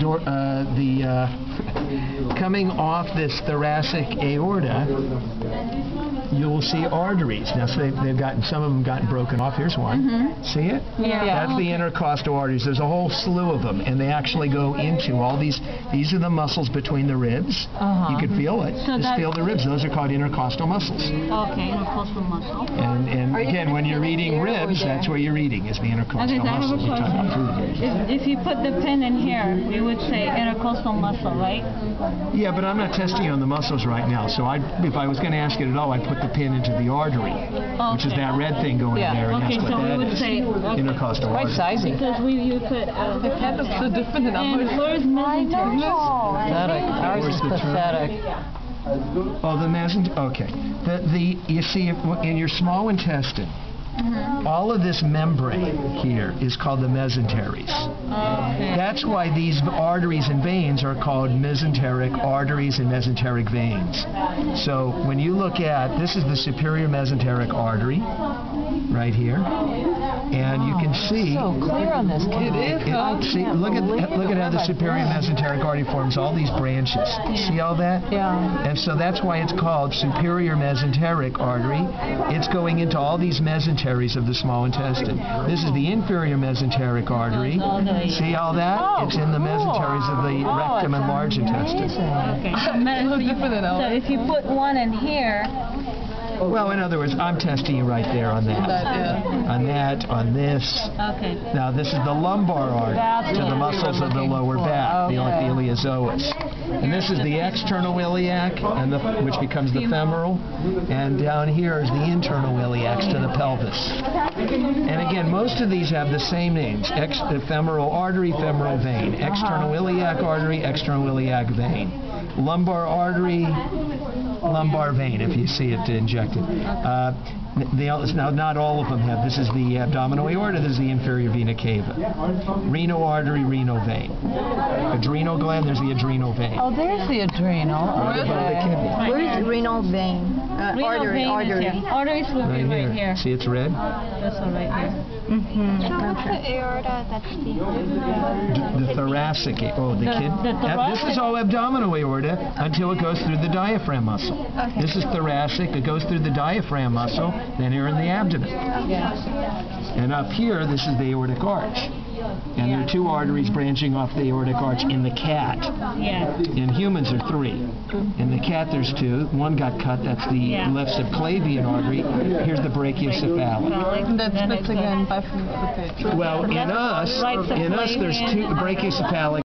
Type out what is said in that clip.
dor- uh, the uh, coming off this thoracic aorta, you will see arteries. Now, so they've, they've gotten some of them gotten broken off. Here's one. See it? Yeah. That's the intercostal arteries. There's a whole slew of them, and they actually go into all these. These are the muscles between the ribs. Uh-huh. You can feel it. So Just feel the ribs. Those are called intercostal muscles. Okay, intercostal muscle. And, and again, when you're thinking reading here or ribs, that's where you're eating is the intercostal Okay, so I have muscle. a We're talking about food gauge. If, if you put the pin in here, we would say intercostal muscle, right? Yeah, but I'm not testing you on the muscles right now. So I, if I was going to ask it at all, I'd put the pin into the artery, which is that red thing going Yeah. there, and Okay, that's so what we that would is. say okay. Intercostal Quite artery. sizey. Because we you put uh, The cat looks so different than and ours. where's mesenteric? Pathetic. Ours is the term? pathetic. Oh, the mesenteric. Okay. The the you see in your small intestine. Mm-hmm. all of this membrane here is called the mesenteries. Okay. That's why these arteries and veins are called mesenteric arteries and mesenteric veins. So when you look at this is the superior mesenteric artery right here, and you can see. So clear on this. It is. It- see, look at look at how the superior mesenteric artery forms all these branches. See all that? Yeah. And so that's why it's called superior mesenteric artery. It's going into all these mesenteries of the small intestine. This is the inferior mesenteric artery. See all that? Oh, It's in the mesenteries of the Oh, rectum and it's large intestine. Okay. So, me- so, you, different than so ours. if you put one in here, Well, in other words, I'm testing you right there on that. On that, on this. okay. Now, this is the lumbar artery to the muscles of the lower back, the, Okay. the iliopsoas. And this is the external iliac, and the, which becomes the femoral. And down here is the internal iliacs to the pelvis. And again, most of these have the same names: ex, femoral artery, femoral vein, external iliac artery, external iliac vein, lumbar artery, lumbar vein, if you see it injected. Uh, they all, now, not all of them have. This is the abdominal aorta. This is the inferior vena cava. Renal artery, renal vein. Adrenal gland. There's the adrenal vein. Oh, there's the adrenal. Right the Where's the renal vein? Uh, Renal artery, vein artery. Is here. Arteries will be Right right here. See, it's red. This one right here. Mm-hmm. So what's the aorta? That's the. The thoracic. a- Oh, the, The- kid. the that- this is all abdominal aorta until it goes through the diaphragm muscle. This is thoracic. It goes through the diaphragm muscle. Then here in the abdomen. And up here, this is the aortic arch. And there are two arteries branching off the aortic arch in the cat. Yeah. In humans, there are three. In the cat, there's two. One got cut. That's the Yeah. left subclavian artery. Here's the brachiocephalic. That's, Then splits it's, uh, again by. Well, in us, Right in us, there's two brachiocephalic